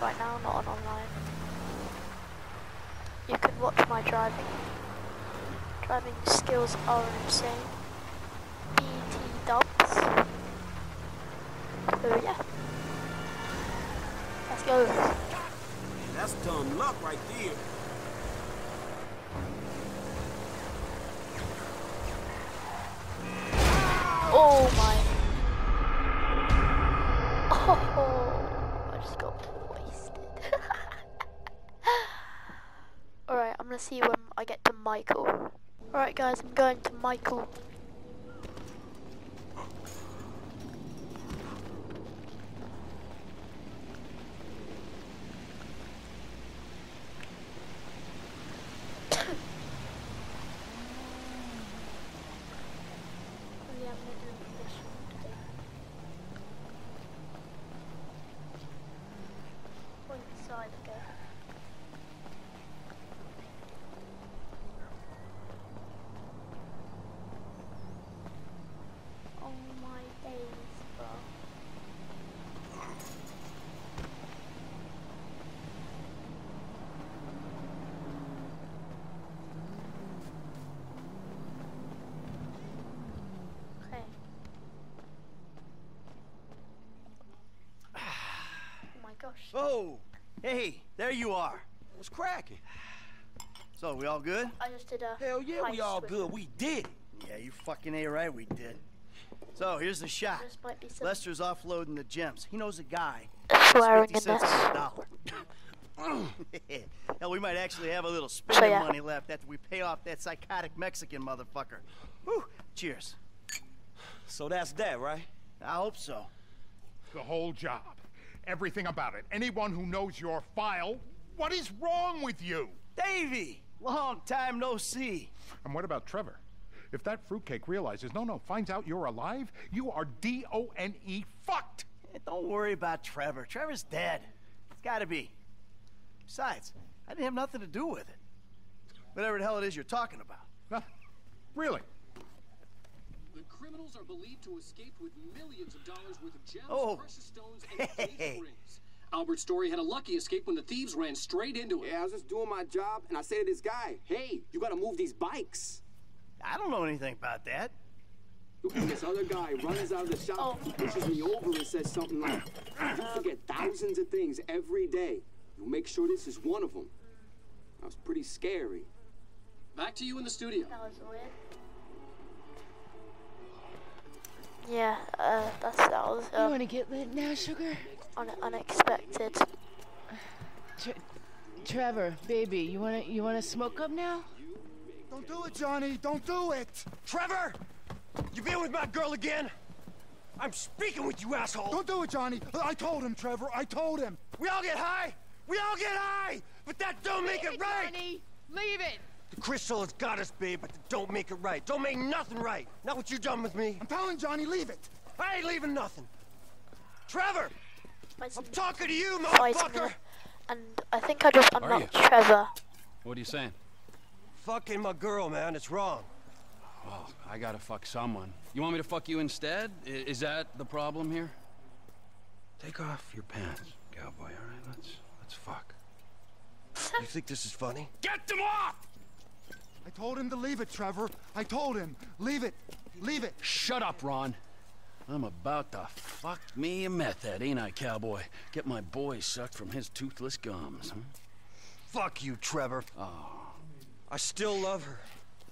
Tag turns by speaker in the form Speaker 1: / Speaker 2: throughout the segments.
Speaker 1: right now, not on online. You can watch my driving. Driving skills are insane. When um, I get to Michael. Alright guys, I'm going to Michael. Yeah, I'm gonna do this one today. Point side again. Oh my days, bro. Okay. Oh my gosh.
Speaker 2: Oh, hey, there you are. What's cracking? So, we all good?
Speaker 1: I just did a
Speaker 3: Hell yeah, we all
Speaker 1: swim.
Speaker 3: good. We did.
Speaker 2: Yeah, you fucking A right, we did. So, here's the shot.
Speaker 1: This might be some
Speaker 2: Lester's offloading the gems. He knows a guy.
Speaker 1: swearing
Speaker 2: 50
Speaker 1: in
Speaker 2: cents
Speaker 1: this.
Speaker 2: on the dollar. Hell, we might actually have a little
Speaker 1: So,
Speaker 2: spending
Speaker 1: yeah.
Speaker 2: money left after we pay off that psychotic Mexican motherfucker. Whew, cheers.
Speaker 3: So that's that, right?
Speaker 2: I hope so.
Speaker 4: The whole job. Everything about it. Anyone who knows your file, what is wrong with you?
Speaker 2: Davy! Long time no see.
Speaker 4: And what about Trevor? If that fruitcake realizes, no, no, finds out you're alive, you are D O N E fucked.
Speaker 2: Eh, Don't worry about Trevor. Trevor's dead. It's gotta be. Besides, I didn't have nothing to do with it. Whatever the hell it is you're talking about.
Speaker 4: Huh? Really?
Speaker 5: The criminals are believed to escape with millions of dollars worth of gems,
Speaker 2: Oh.
Speaker 5: precious stones, and
Speaker 2: Hey.
Speaker 5: engagement rings. Albert Story had a lucky escape when the thieves ran straight into him.
Speaker 6: Yeah, I was just doing my job, and I say to this guy, "Hey, you gotta move these bikes."
Speaker 2: I don't know anything about that.
Speaker 6: This other guy runs out of the shop, oh. pushes me over, and says something like, "You forget thousands of things every day. You'll make sure this is one of them." That was pretty scary.
Speaker 5: Back to you in the studio.
Speaker 1: That was weird. Yeah, uh, that's that was
Speaker 7: You
Speaker 1: um,
Speaker 7: want to get lit now, sugar?
Speaker 1: un- unexpected.
Speaker 7: Tre- Trevor, baby, you wanna you wanna smoke up now?
Speaker 8: Don't do it, Johnny. Don't do it.
Speaker 3: Trevor! You been with my girl again? I'm speaking with you, asshole!
Speaker 8: Don't do it, Johnny. I told him, Trevor. I told him.
Speaker 3: We all get high! We all get high! But that don't make it right!
Speaker 7: Johnny, leave it.
Speaker 3: The crystal has got us, babe, but don't make it right. Don't make nothing right. Not what you done with me.
Speaker 8: I'm telling Johnny, leave it.
Speaker 3: I ain't leaving nothing. Trevor! I'm talking to you,
Speaker 1: fight
Speaker 3: motherfucker!
Speaker 1: And I think I just unlocked? Trevor.
Speaker 5: What are you saying?
Speaker 3: Fucking my girl, man. It's wrong.
Speaker 5: Well, I gotta fuck someone. You want me to fuck you instead? I- is that the problem here? Take off your pants, cowboy, all right? Let's, let's fuck.
Speaker 3: You think this is funny?
Speaker 5: Get them off!
Speaker 8: I told him to leave it, Trevor. I told him. Leave it. Leave it.
Speaker 5: Shut up, Ron. I'm about to fuck me a meth head, ain't I, cowboy? Get my boy sucked from his toothless gums. Huh?
Speaker 3: Fuck you, Trevor. Oh. I still love her.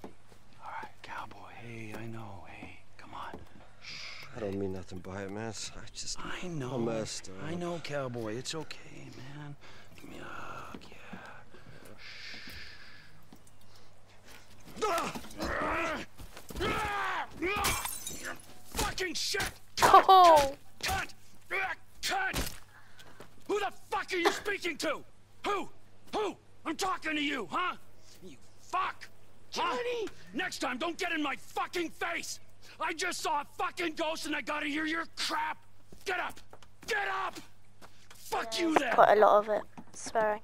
Speaker 5: All right, cowboy. Hey, I know. Hey, come on.
Speaker 3: I don't mean nothing by it, man. I just...
Speaker 5: I know.
Speaker 3: I'm messed up.
Speaker 5: I know, cowboy. It's okay, man. Give me a hug, yeah. Fucking shit!
Speaker 1: Oh,
Speaker 5: Cut! Cut! Who the fuck are you speaking to? Who? Who? I'm talking to you, huh? You fuck! Huh?
Speaker 7: Johnny!
Speaker 5: Next time, don't get in my fucking face! I just saw a fucking ghost and I gotta hear your crap! Get up! Get up! Fuck you there!
Speaker 1: quite a lot of it. swearing.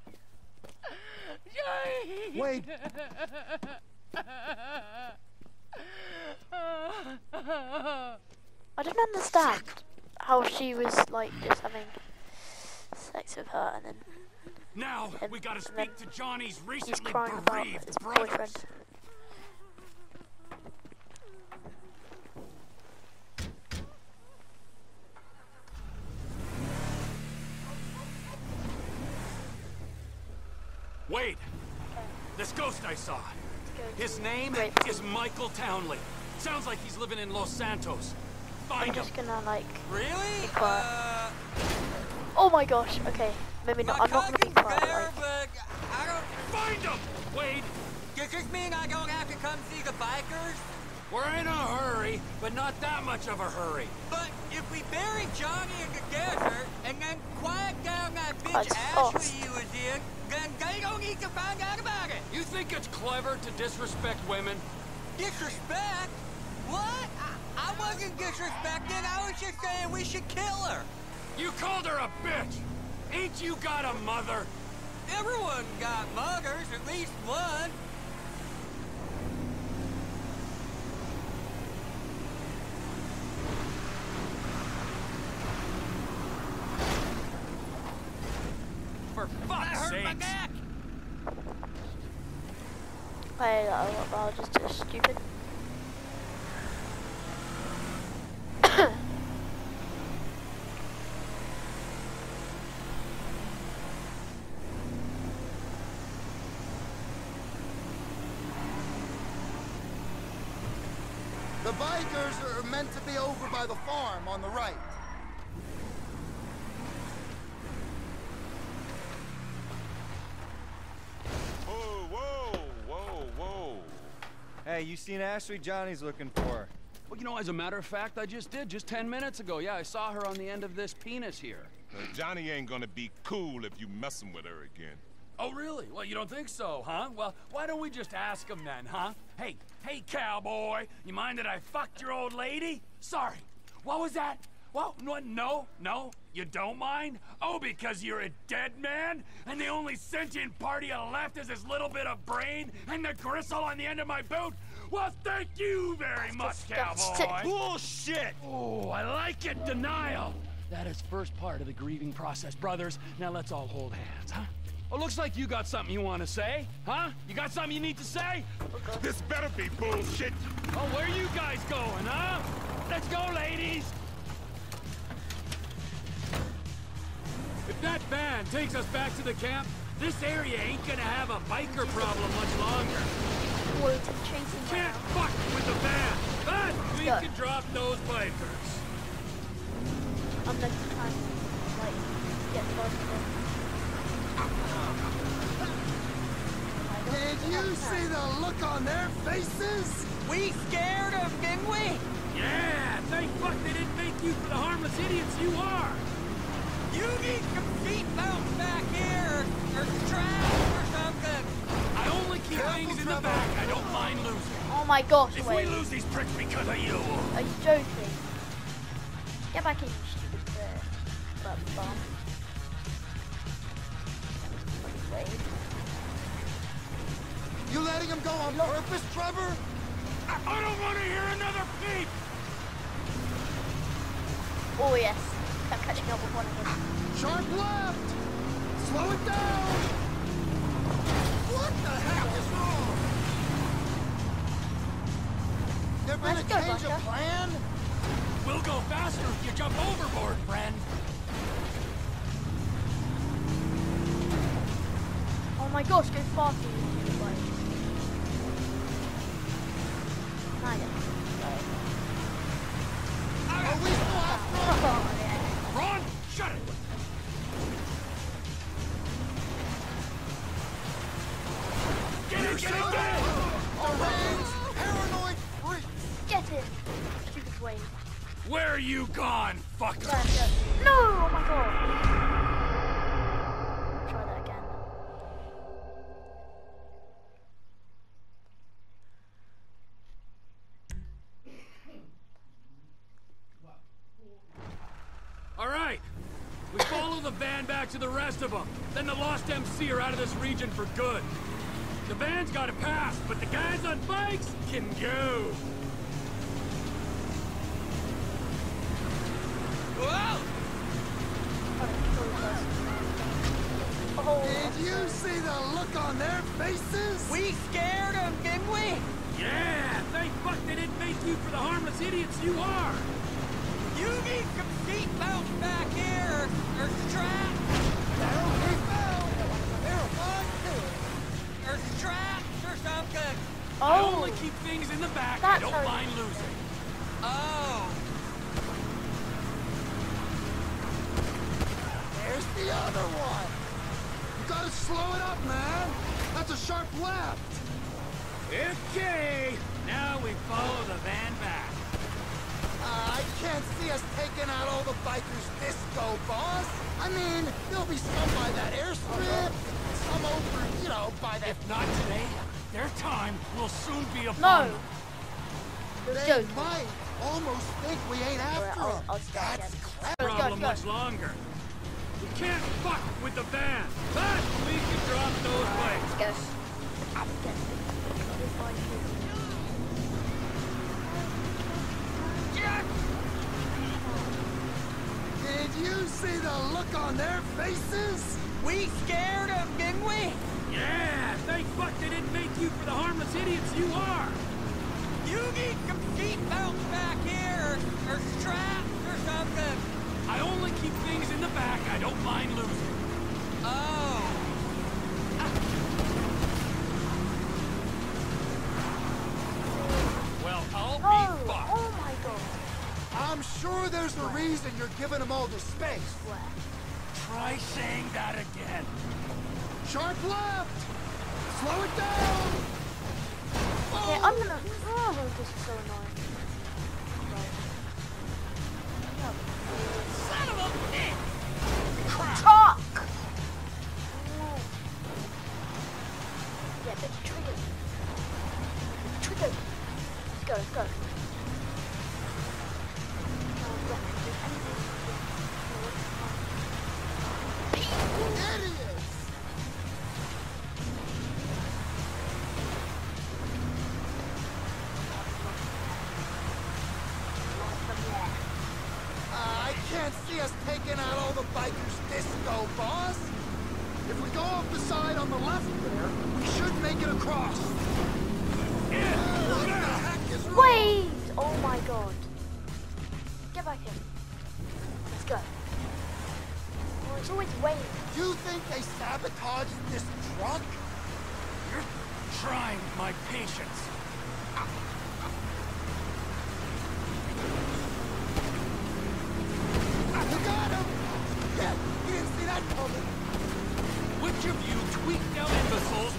Speaker 8: Wait.
Speaker 1: I don't understand how she was like just having sex with her and then
Speaker 5: Now,
Speaker 1: and,
Speaker 5: we gotta speak to Johnny's recently bereaved
Speaker 1: his boyfriend.
Speaker 5: Wait! This ghost I saw. His name is Michael Townley. Sounds like he's living in Los Santos. Find I'm him.
Speaker 1: just gonna like
Speaker 9: Really?
Speaker 1: Be quiet.
Speaker 9: Uh,
Speaker 1: Oh my gosh, okay. Maybe not I'm not gonna be quiet, like
Speaker 9: I don't.
Speaker 5: Find him! Wade,
Speaker 9: Does this mean I don't have to come see the bikers?
Speaker 5: we're in a hurry, but not that much of a hurry.
Speaker 9: But if we bury Johnny in the desert and then quiet down that bitch Ashley he was in, don't need to find out about it.
Speaker 5: You think it's clever to disrespect women?
Speaker 9: Disrespect? What? I, I wasn't disrespecting. I was just saying we should kill her.
Speaker 5: You called her a bitch! Ain't you got a mother?
Speaker 9: Everyone got mothers, at least one.
Speaker 5: For
Speaker 9: I
Speaker 5: fuck's
Speaker 9: hurt my
Speaker 5: sake!
Speaker 1: I I'll, uh, I'll just do stupid.
Speaker 8: The bikers are meant to be over by the farm on the right.
Speaker 3: Whoa, whoa, whoa, whoa. Hey, you seen Ashley? Johnny's looking for her.
Speaker 5: Well, you know, as a matter of fact, I just did, just 10 minutes ago. Yeah, I saw her on the end of this penis here.
Speaker 10: Uh, Johnny ain't gonna be cool if you messing with her again.
Speaker 5: Oh, really? Well, you don't think so, huh? Well, why don't we just ask him then, huh? Hey, hey, cowboy, you mind that I fucked your old lady? Sorry. What was that? Well, no, no, no, you don't mind? Oh, because you're a dead man? And the only sentient part you left is this little bit of brain and the gristle on the end of my boot? Well, thank you very much,
Speaker 1: disgusting.
Speaker 5: cowboy.
Speaker 3: Bullshit!
Speaker 5: Oh, I like it, denial. That is first part of the grieving process, brothers. Now let's all hold hands, huh? Oh, looks like you got something you want to say, huh? You got something you need to say?
Speaker 10: This better be bullshit.
Speaker 5: Oh, where are you guys going, huh? Let's go, ladies! If that van takes us back to the camp, this area ain't gonna have a biker problem much longer.
Speaker 1: Wait, I'm chasing my
Speaker 5: Can't
Speaker 1: house.
Speaker 5: fuck with the van, but we
Speaker 1: Go.
Speaker 5: can drop those bikers.
Speaker 1: I'm next time like get buzzed
Speaker 8: Did you see the look on their faces?
Speaker 9: We scared them, didn't we?
Speaker 5: Yeah, thank fuck they didn't make you for the harmless idiots you are.
Speaker 9: You need some seatbelts back here, or, or straps or something.
Speaker 5: I only keep
Speaker 8: Careful,
Speaker 5: things in the back. I don't mind losing.
Speaker 1: Oh my gosh,
Speaker 5: If
Speaker 1: wait.
Speaker 5: we lose these pricks because of you,
Speaker 1: Are you joking? Get back in, you stupid uh, butt bomb.
Speaker 8: You letting him go on purpose, Trevor?
Speaker 5: I, I don't want to hear another peep.
Speaker 1: Oh yes. I'm catching up with one of them.
Speaker 8: Sharp left! Slow it down! What the heck There been
Speaker 1: Let's
Speaker 8: a
Speaker 1: go,
Speaker 8: change of plan?
Speaker 5: We'll go faster if you jump overboard, friend.
Speaker 1: Oh my gosh, go faster. you stupid
Speaker 5: All right, We follow the van back to the rest of them. Then the Lost MC are out of this region for good. The van's got to pass, but the guys on bikes can go.
Speaker 9: Whoa!
Speaker 1: Oh,
Speaker 8: Did you see the look on their faces?
Speaker 9: We scared them, didn't we?
Speaker 5: Yeah, thank fuck they didn't make you for the harmless idiots you are.
Speaker 9: You need some seatbelts back here, or straps,
Speaker 8: They're okay, Phil. They're fine, too.
Speaker 9: or straps, or something.
Speaker 5: I
Speaker 1: oh,
Speaker 5: only keep things in the back. I don't mind losing.
Speaker 9: Oh,
Speaker 8: There's the other one. You gotta slow it up, man. That's a sharp left.
Speaker 5: Okay, now we follow the van back.
Speaker 8: I can't see us taking out all the bikers this go, boss. I mean, there'll be some by that airstrip, some over, you know, by that...
Speaker 5: If not today, their time will soon be upon
Speaker 1: no.
Speaker 5: them.
Speaker 8: They
Speaker 1: go.
Speaker 8: might almost think we ain't after
Speaker 1: I'll-
Speaker 8: them.
Speaker 1: I'll
Speaker 8: That's
Speaker 1: again.
Speaker 8: clever.
Speaker 1: Let's go,
Speaker 5: problem
Speaker 1: let's
Speaker 5: much longer. We can't fuck with the van, but we can drop those bikes.
Speaker 1: Let's
Speaker 8: you see the look on their faces?
Speaker 9: we scared them, didn't we?
Speaker 5: Yeah, thank fuck they didn't make you for the harmless idiots you are.
Speaker 9: You need some seatbelts back here, or straps, or something.
Speaker 5: I only keep things in the back. I don't mind losing.
Speaker 9: Oh,
Speaker 8: I'm sure there's a reason you're giving them all this space.
Speaker 1: Swear.
Speaker 5: Try saying that again.
Speaker 8: Sharp left! Slow it down!
Speaker 1: Okay, I'm gonna. Oh, this is so annoying.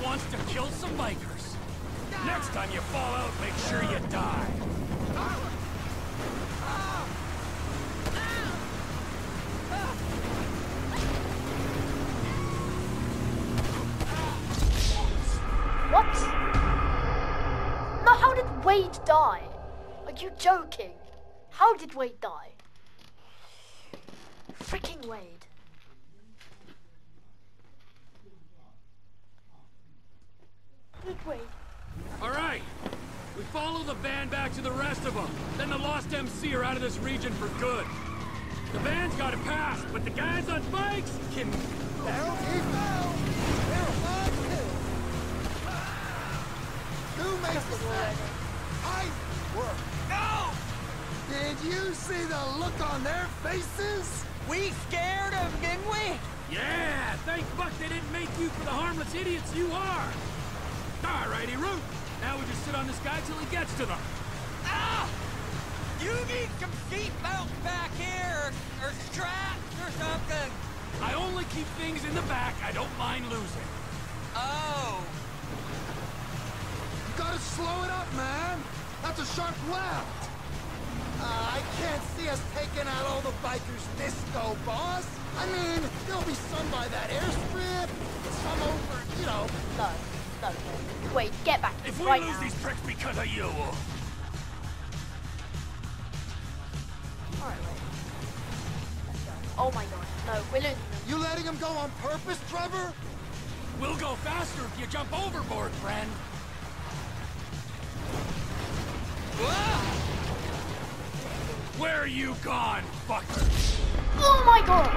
Speaker 5: Wants to kill some bikers? Next time you fall out, make sure you die.
Speaker 1: What? No, how did Wade die? Are you joking? How did Wade die? Freaking Wade. Good Wade.
Speaker 5: All right. We follow the van back to the rest of them. Then the Lost MC are out of this region for good. The van's got to pass, but the guys on bikes can...
Speaker 8: There he fell. They're. Who makes the set? I work.
Speaker 9: No!
Speaker 8: Did you see the look on their faces?
Speaker 9: We scared them, didn't we?
Speaker 5: Yeah, thank fuck they didn't make you for the harmless idiots you are. All righty, Root. Now we just sit on this guy till he gets to them.
Speaker 9: Ah! You need some seatbelts back here, or straps, or something.
Speaker 5: I only keep things in the back. I don't mind losing.
Speaker 9: Oh,
Speaker 8: You gotta slow it up, man. That's a sharp left. Uh, I can't see us taking out all the bikers this go, boss. I mean, there'll be some by that airstrip, some over, you know.
Speaker 1: No, no. Wade, get back
Speaker 5: If we
Speaker 1: right
Speaker 5: lose
Speaker 1: now.
Speaker 5: these pricks because of you,
Speaker 1: Alright, Wade. Let's go. Oh my god. No, we're losing them.
Speaker 8: You letting him go on purpose, Trevor?
Speaker 5: We'll go faster if you jump overboard, friend. Ah! Where are you gone, fucker?
Speaker 1: Oh my god!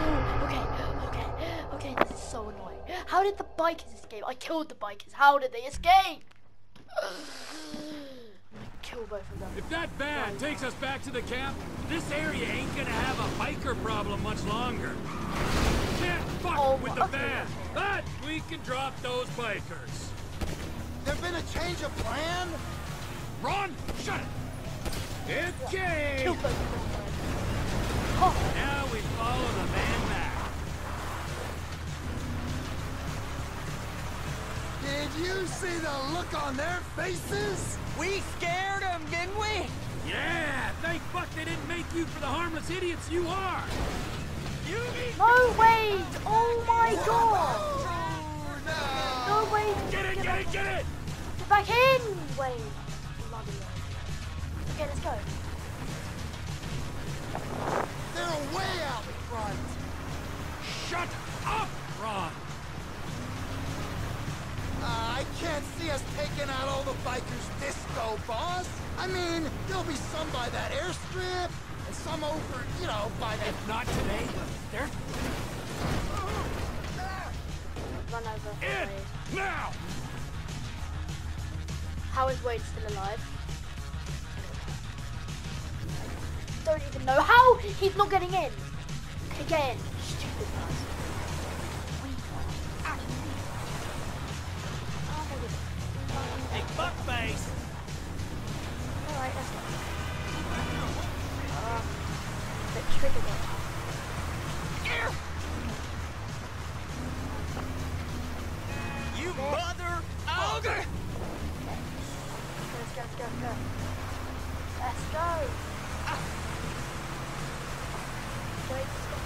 Speaker 1: Oh, okay, okay, okay, this is so annoying. How did the bikers escape? I killed the bikers. How did they escape? I'm gonna kill both of them.
Speaker 5: If that van takes us back to the camp, this area ain't gonna have a biker problem much longer. Can't fuck
Speaker 1: Oh,
Speaker 5: with the
Speaker 1: okay.
Speaker 5: van, but we can drop those bikers.
Speaker 8: There been a change of plan?
Speaker 5: Ron, shut it! Okay!
Speaker 1: Kill both of them. Oh,
Speaker 5: Now we follow the van
Speaker 8: Did you see the look on their faces?
Speaker 9: We scared them, didn't we?
Speaker 5: Yeah, thank fuck they didn't make you for the harmless idiots you are. You
Speaker 1: no, wait! Oh my god! No, wait!
Speaker 5: Get it, get it, get it!
Speaker 1: Get back in! Wait. Bloody hell. Okay, let's go.
Speaker 8: They're way out front.
Speaker 5: Shut up, Ron!
Speaker 8: Uh, I can't see us taking out all the bikers disco, boss. I mean, there'll be some by that airstrip, and some over, you know, by that...
Speaker 5: If not today, they're
Speaker 1: Run over.
Speaker 5: in now!
Speaker 1: How is Wade still alive? Don't even know how he's not getting in. Again, stupid guys.
Speaker 5: Hey, fuckface!
Speaker 1: Alright, let's go. Uh, bit triggered it.
Speaker 9: You mother... Okay.
Speaker 1: Let's go, let's go, let's go. Let's go. Wait, stop.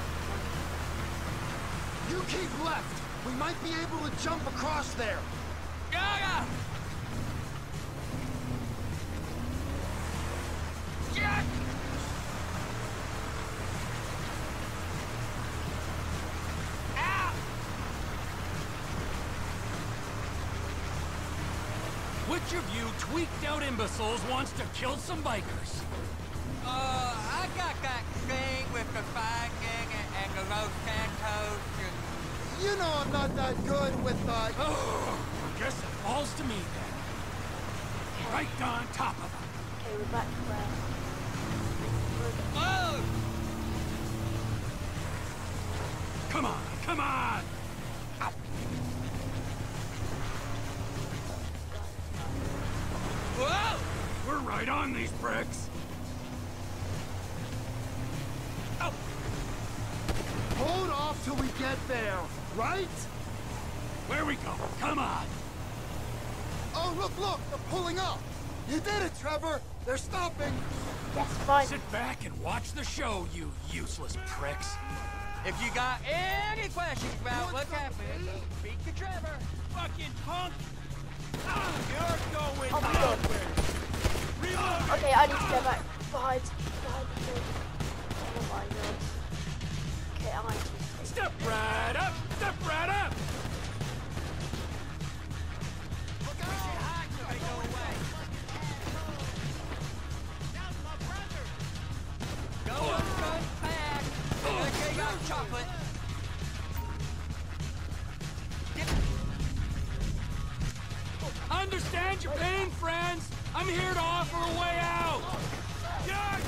Speaker 8: You keep left. We might be able to jump across there.
Speaker 9: Gaga!
Speaker 5: Which of you tweaked out imbeciles wants to kill some bikers?
Speaker 9: Uh, I got that thing with the fighting and, and the Los Santos and...
Speaker 8: You know I'm not that good with, uh...
Speaker 5: Oh, guess it falls to me then. Right on top of them.
Speaker 1: Okay, we're back to where.
Speaker 9: Oh!
Speaker 5: Come on, come on! We're right on these bricks. Oh,
Speaker 8: Hold off till we get there, right?
Speaker 5: where we go? Come on.
Speaker 8: Oh, look, look, they're pulling up. You did it, Trevor. They're stopping.
Speaker 1: Yes, fine.
Speaker 5: Sit back and watch the show, you useless pricks.
Speaker 9: If you got any questions about what happened, speak to Trevor.
Speaker 5: Fucking punk!
Speaker 9: Ah, you're going
Speaker 1: Oh my god. Okay, I need to go back behind, behind. Oh my god. Okay, I need to.
Speaker 5: Step right up! Step right up!
Speaker 9: Chocolate.
Speaker 5: Understand your pain, friends! I'm here to offer a way out! Yeah.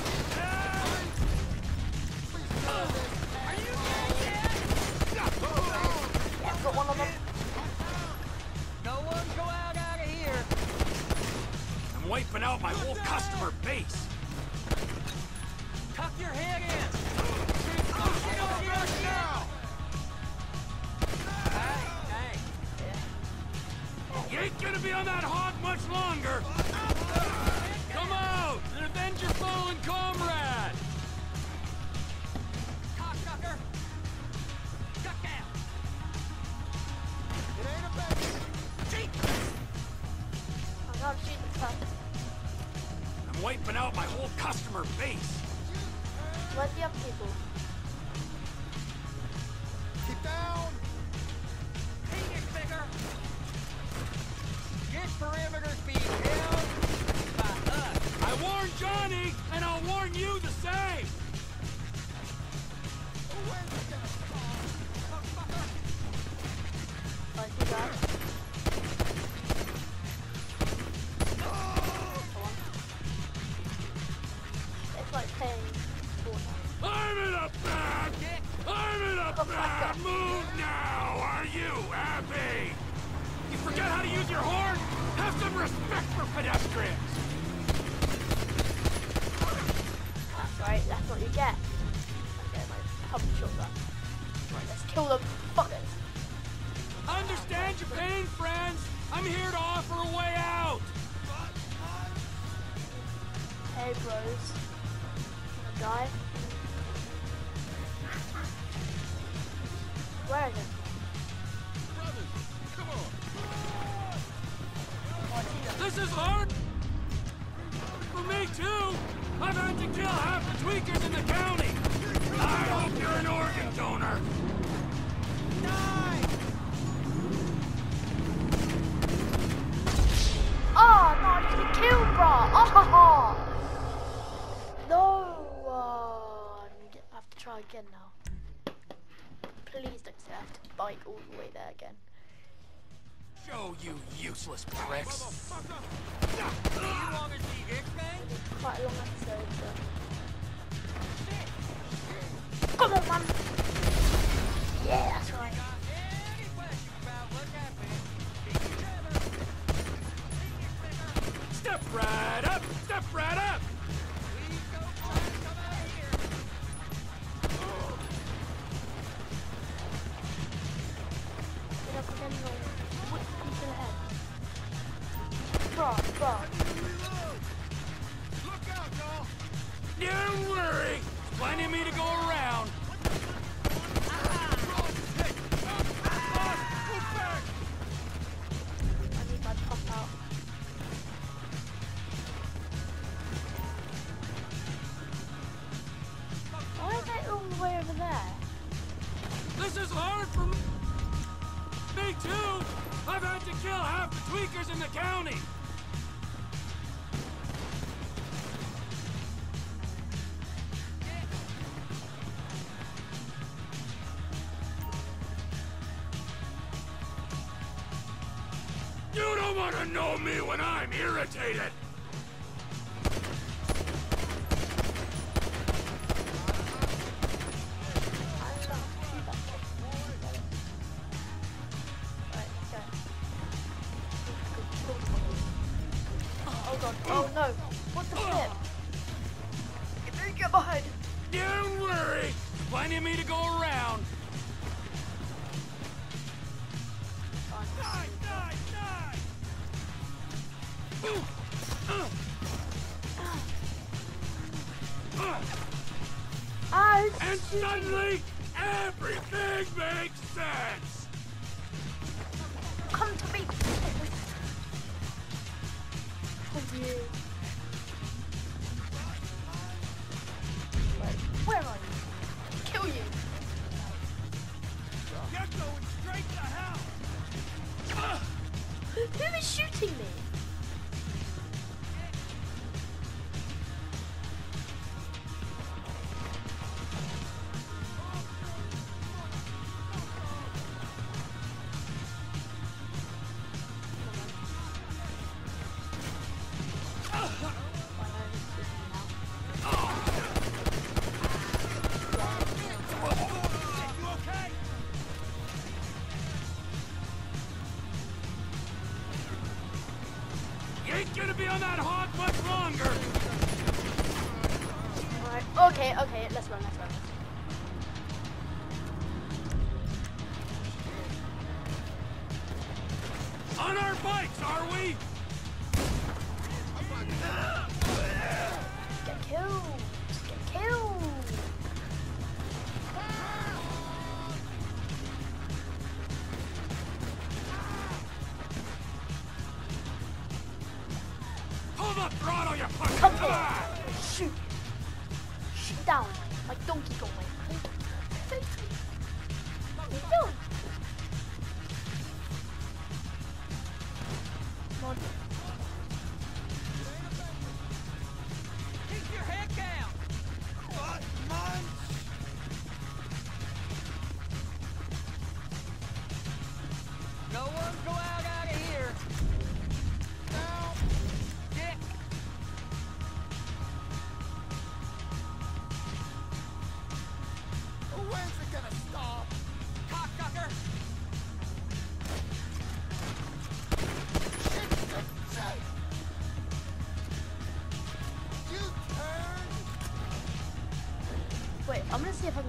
Speaker 5: Yeah,
Speaker 1: got one of them.
Speaker 9: No one go out out of here.
Speaker 5: I'm wiping out my whole customer base.
Speaker 9: Tuck your head in. Hey, hey.
Speaker 5: You ain't gonna be on that hog much longer! Come avenge your fallen comrade!
Speaker 9: Cocksucker. Duck down.
Speaker 8: It ain't a bad...
Speaker 1: I can't shoot the stuff.
Speaker 5: I'm wiping out my whole customer base.
Speaker 1: Where's the other people? like all the way there again.
Speaker 5: Show you useless pricks.
Speaker 1: Quite a long episode, but... Come on, man! Yeah, that's right.
Speaker 5: Step right up! Step right up! County! You don't want to know me when I'm irritated! sense!
Speaker 1: Come to me! Hold you.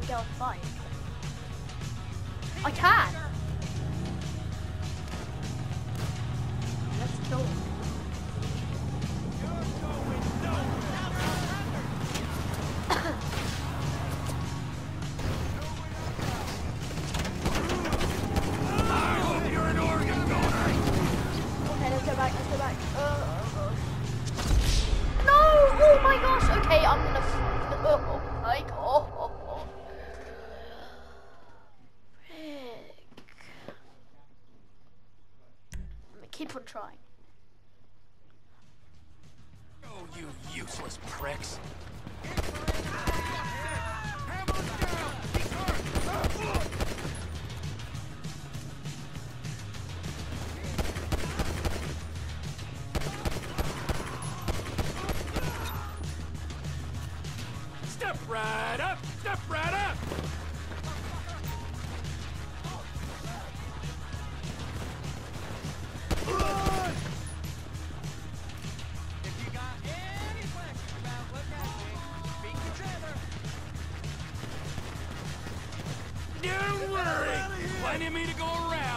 Speaker 5: Gonna
Speaker 1: see trying.
Speaker 5: Plenty of me to go around.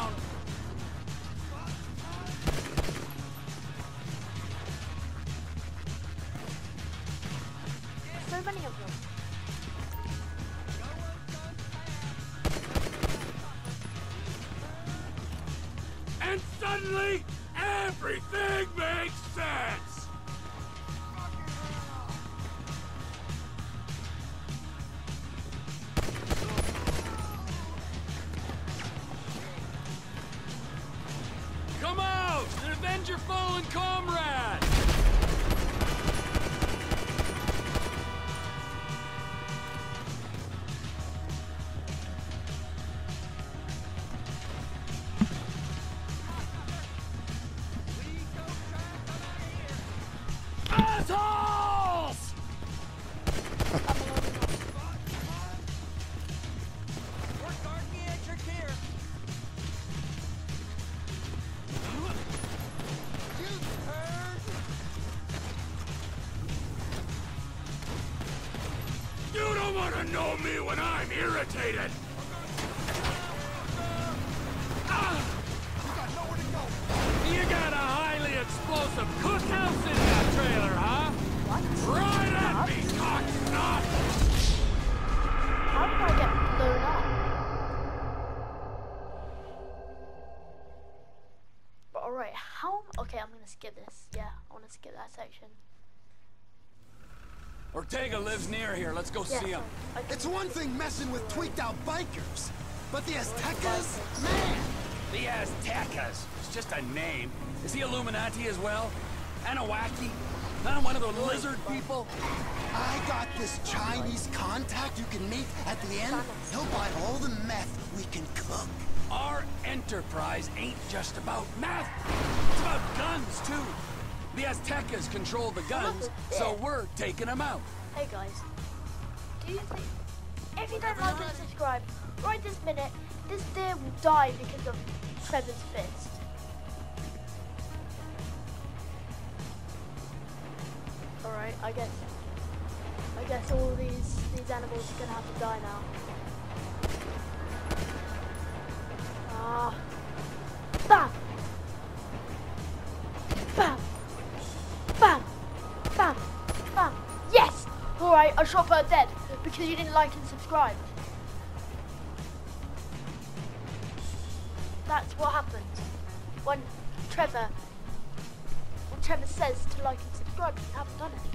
Speaker 5: To know me when I'm irritated!
Speaker 8: You got
Speaker 5: a highly explosive cookhouse in that trailer, huh?
Speaker 1: What?
Speaker 5: Right at me, cocksnot!
Speaker 1: How did I get blown up? But alright, how. Okay, I'm gonna skip this. Yeah, I wanna skip that section.
Speaker 5: Ortega lives near here. Let's go
Speaker 1: Yeah,
Speaker 5: see him.
Speaker 8: It's one thing messing with tweaked out bikers, but the Aztecas? Man!
Speaker 5: The Aztecas. It's just a name. Is he Illuminati as well? Anunnaki? Not one of the lizard people?
Speaker 8: I got this Chinese contact you can meet at the end. He'll buy all the meth we can cook.
Speaker 5: Our enterprise ain't just about meth. It's about guns, too. The Aztecas control the guns, so we're taking them out.
Speaker 1: Hey guys, do you think if you don't like and subscribe right this minute, this deer will die because of Trevor's fist? Alright, I guess I guess all these these animals are gonna have to die now. Ah I shot her dead because you didn't like and subscribe. That's what happens when Trevor when Trevor says to like and subscribe you haven't done it.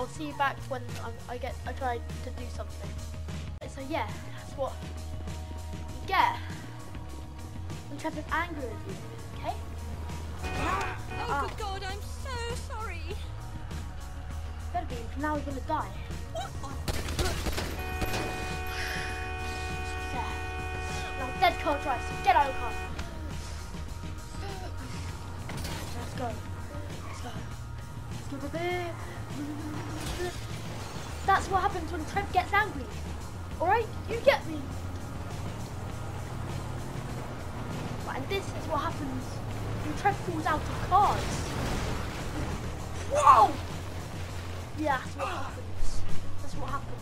Speaker 1: I'll, see you back when I'm, I get I try to do something. So yeah, that's what you get when Trevor's angry with you. Okay?
Speaker 11: Oh,
Speaker 1: Ah.
Speaker 11: good God, I'm so sorry.
Speaker 1: Better be. 'cause Now he's gonna die. Yeah. Now dead car drive. So get out of the car. Let's go. Let's go. Let's go, baby. That's what happens when Trev gets angry. Alright? You get me. And this is what happens when Trev falls out of cars. Whoa! Yeah, that's what happens. That's what happens.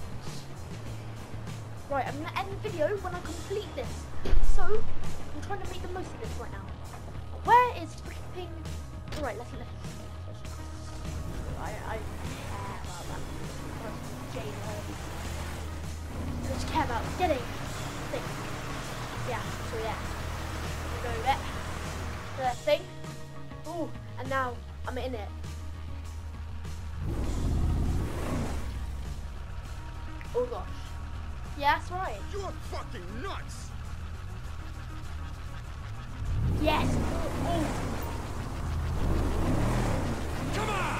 Speaker 1: Right, I'm gonna end the video when I complete this. So, I'm trying to make the most of this right now. Where is flipping... Alright, let's, let's... I, I. Hurley. I just care about getting things. Yeah, so yeah. I'm gonna go there. The thing. Ooh, and now I'm in it. Oh gosh. Yeah, that's right.
Speaker 8: You're fucking nuts!
Speaker 1: Yes. Oh. oh.
Speaker 5: Come on!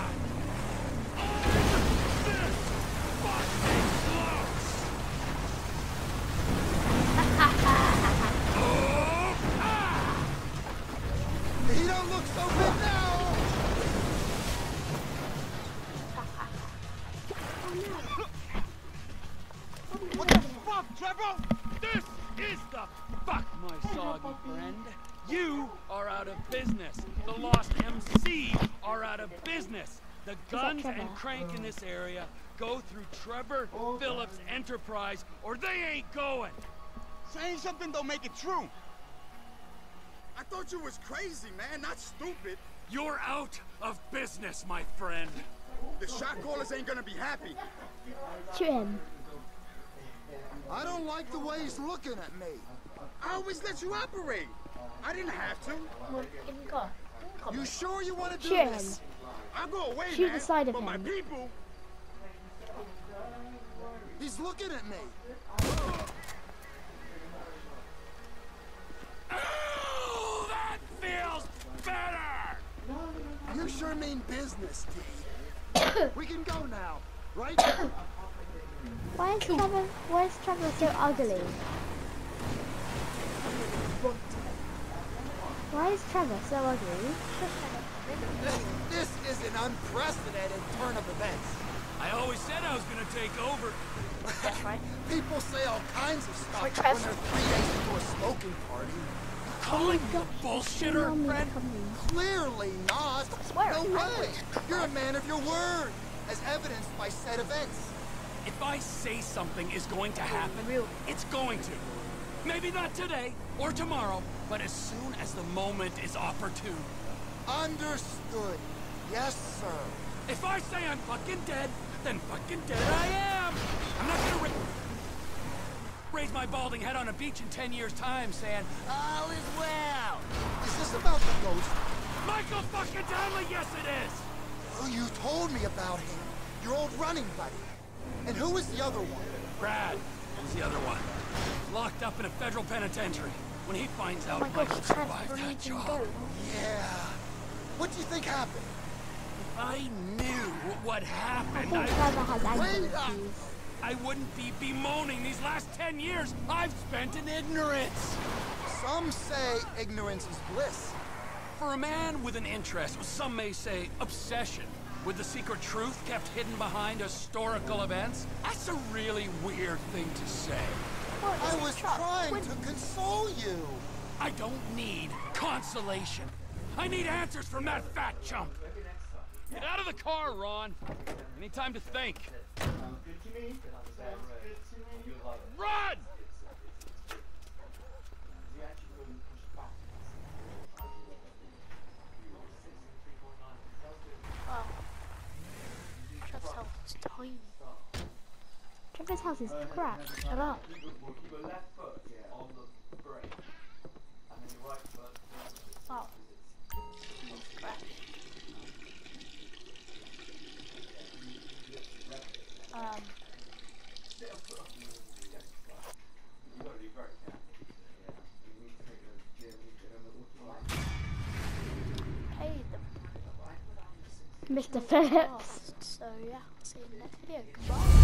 Speaker 5: Are business. The guns and crank in this area go through Trevor Philips Enterprise or they ain't going.
Speaker 8: Saying something don't make it true. I thought you was crazy, man, not stupid.
Speaker 5: You're out of business, my friend.
Speaker 8: The shot callers ain't gonna be happy.
Speaker 1: Shoot him.
Speaker 8: I don't like the way he's looking at me. I always let you operate. I didn't have to.
Speaker 1: Well, in the car. Come
Speaker 8: You sure you want to do
Speaker 1: Shoot him.
Speaker 8: this? I'll go away,
Speaker 1: Shoot
Speaker 8: man.
Speaker 1: the side of
Speaker 8: but my
Speaker 1: him.
Speaker 8: people. He's looking at me.
Speaker 5: Oh, that feels better!
Speaker 8: You sure mean business, D. we can go now, right?
Speaker 12: Why is Trevor? Why is Trevor so ugly? Why is Trevor so ugly?
Speaker 8: This is an unprecedented turn of events.
Speaker 5: I always said I was gonna take over.
Speaker 1: That's right.
Speaker 8: People say all kinds of stuff
Speaker 1: Right,
Speaker 8: when
Speaker 1: Trev.
Speaker 8: they're three days into a smoking party.
Speaker 5: Calling me a bullshitter,
Speaker 12: Mommy,
Speaker 5: friend?
Speaker 8: Clearly not.
Speaker 1: swearing.
Speaker 8: No way. You're a man of your word, as evidenced by said events.
Speaker 5: If I say something is going to happen, it's going to. Maybe not today or tomorrow, but as soon as the moment is opportune.
Speaker 8: Understood. Yes, sir.
Speaker 5: If I say I'm fucking dead, then fucking dead I am. I'm not gonna ra- raise my balding head on a beach in 10 years' time saying, all is well.
Speaker 8: Is this about the ghost?
Speaker 5: Michael fucking Townley, yes it is.
Speaker 8: Oh, you told me about him. Your old running buddy. And who was the other one?
Speaker 5: Brad was the other one. Locked up in a federal penitentiary. When he finds out
Speaker 1: Oh my
Speaker 5: Michael
Speaker 1: gosh,
Speaker 5: survived that job,
Speaker 1: go.
Speaker 8: Yeah. What do you think happened?
Speaker 5: I knew what
Speaker 12: I
Speaker 5: happened.
Speaker 12: think
Speaker 5: I,
Speaker 12: Trevor has anger
Speaker 8: Wait up.
Speaker 12: Uh,
Speaker 5: I wouldn't be bemoaning these last 10 years I've spent in ignorance.
Speaker 8: Some say ignorance is bliss.
Speaker 5: For a man with an interest, some may say obsession, with the secret truth kept hidden behind historical events, that's a really weird thing to say.
Speaker 8: I was trying to console you.
Speaker 5: I don't need consolation. I need answers from that fat chump. Get out of the car, Ron. Need time to think. Run!
Speaker 13: Wow. Trevor's house is tiny.
Speaker 12: Trevor's house is crap.
Speaker 13: Shut up. Um. Hey, the
Speaker 12: Mr. Philips.
Speaker 13: So yeah, I'll see you in the next video. Goodbye.